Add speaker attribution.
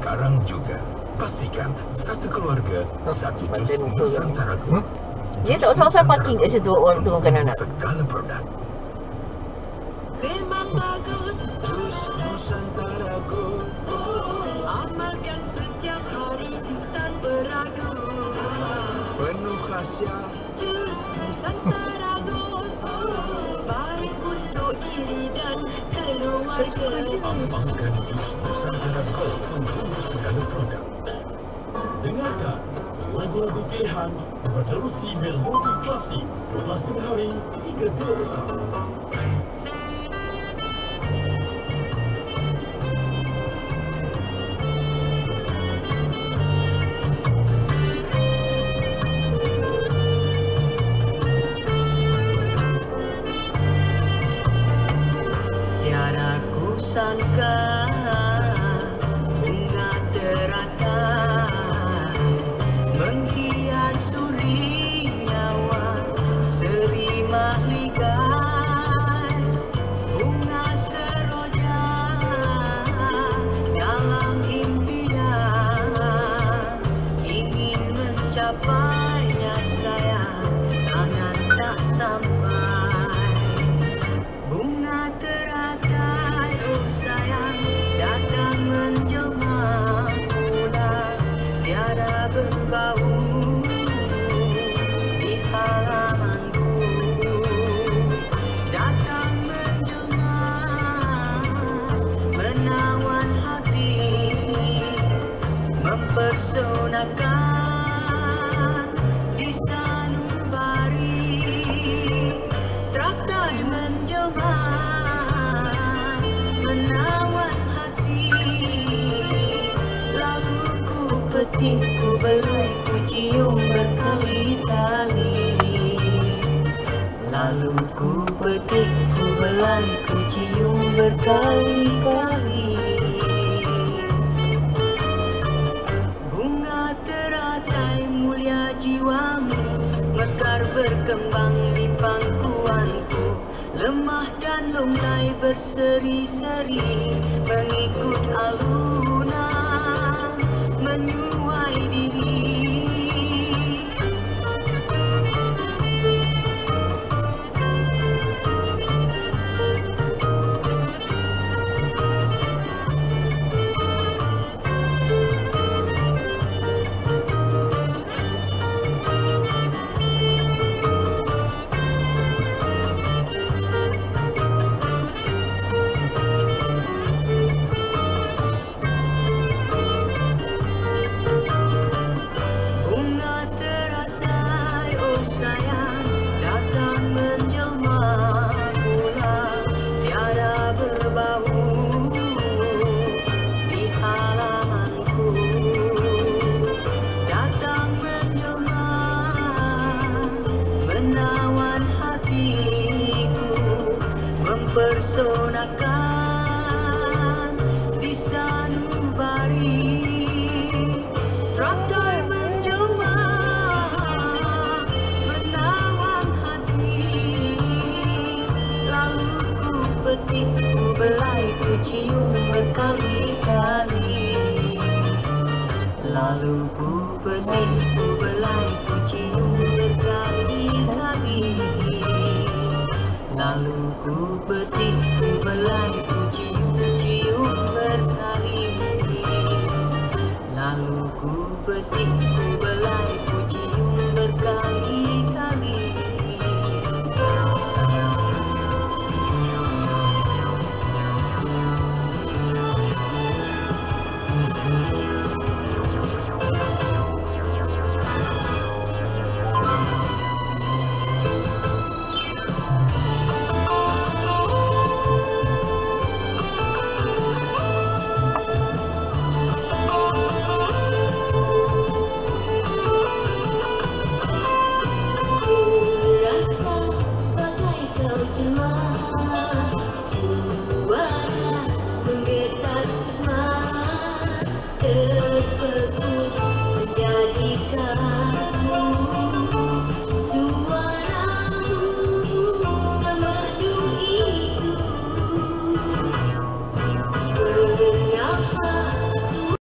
Speaker 1: sekarang juga. Pastikan satu keluarga, satu
Speaker 2: tu.
Speaker 1: Nusantara Gold.
Speaker 3: Dia tak usah-usah parking kat situ orang turunkan anak.
Speaker 1: Segala produk.
Speaker 4: Memang bagus Jus Nusantara Gold Amalkan setiap hari tanpa ragu Penuh khasiat Jus Nusantara Gold Baik untuk diri dan keluarga
Speaker 1: Amalkan
Speaker 5: pilihan berterusi melodi klasik 12 tengah hari hingga 2 petang.
Speaker 4: Sangka bunga teratai di sanubari. Traktai menjelma menawan hati. Lalu ku petik ku belai ku cium berkali-kali. Lalu ku petik ku belai ku cium berkali-kali berkembang di pangkuanku. Lemah dan lunglai berseri-seri Mengikut alunan Menyuai belai, ku cium berkali-kali. Lalu ku petik, ku belai, ku cium berkali-kali. Lalu ku petik, ku belai, ku cium, cium berkali-kali. Lalu ku petik, ku belai, ku cium berkali-kali
Speaker 6: kaku Suara